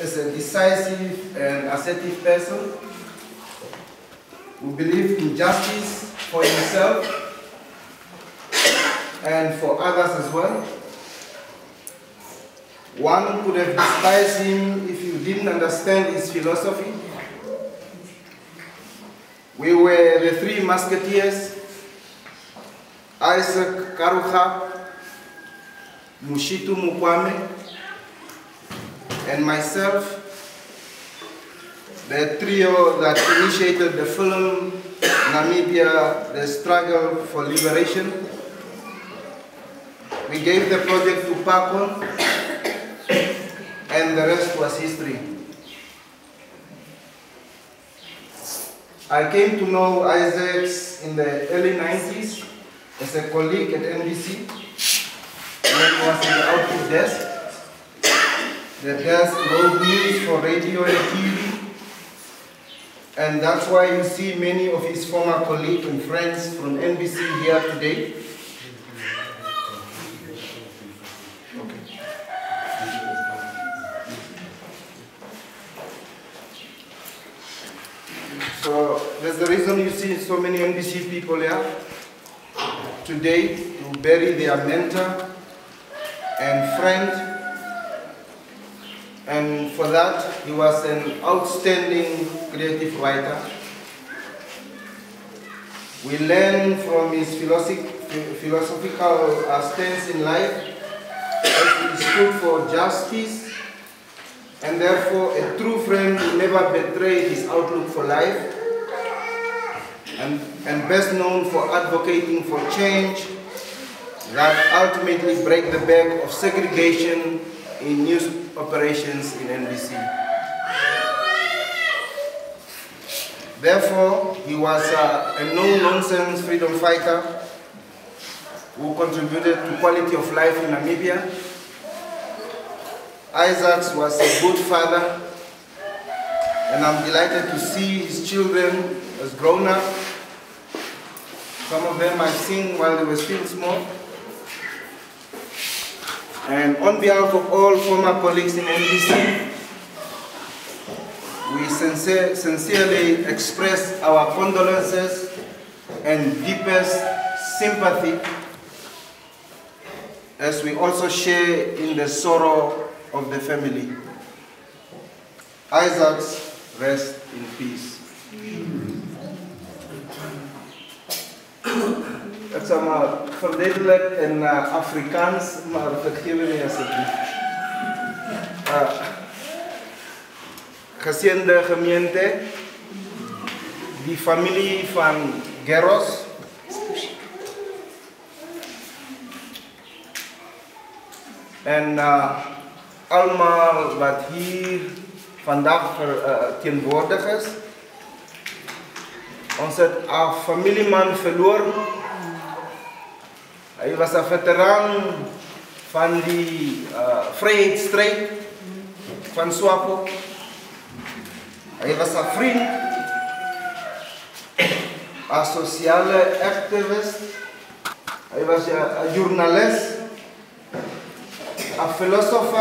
is a decisive and assertive person who believes in justice for himself and for others as well. One could have despised him if you didn't understand his philosophy. We were the three musketeers, Isaac !Kharuchab, Mushitu Mukwame, and myself, the trio that initiated the film Namibia, The Struggle for Liberation. We gave the project to Pakon, and the rest was history. I came to know Isaacs in the early 90s as a colleague at NBC when he was in the output desk that does road news for radio and TV. And that's why you see many of his former colleagues and friends from NBC here today. So that's the reason you see so many NBC people here today to bury their mentor and friend and for that, he was an outstanding creative writer. We learn from his philosophical uh, stance in life that he stood for justice and therefore a true friend who never betrayed his outlook for life and, and best known for advocating for change that ultimately break the back of segregation in news operations in NBC. Therefore, he was a no-nonsense freedom fighter who contributed to quality of life in Namibia. Isaacs was a good father, and I'm delighted to see his children as grown up. Some of them I've seen while they were still small. And on behalf of all former colleagues in NBC, we sincere, sincerely express our condolences and deepest sympathy as we also share in the sorrow of the family. Isaacs, rest in peace. Zou maar verduidelijk in uh, Afrikaans, maar vergeef me alsjeblieft. Uh, geziende gemeente, die familie van Geros. En uh, allemaal wat hier vandaag vertegenwoordigd uh, is. Onze familieman verloren Hy was 'n veteran van die eh, uh, vryheidsstryd van Swapo. Hy was 'n vriend, 'n sosiale aktivis. Hy was 'n joernalis, 'n filosof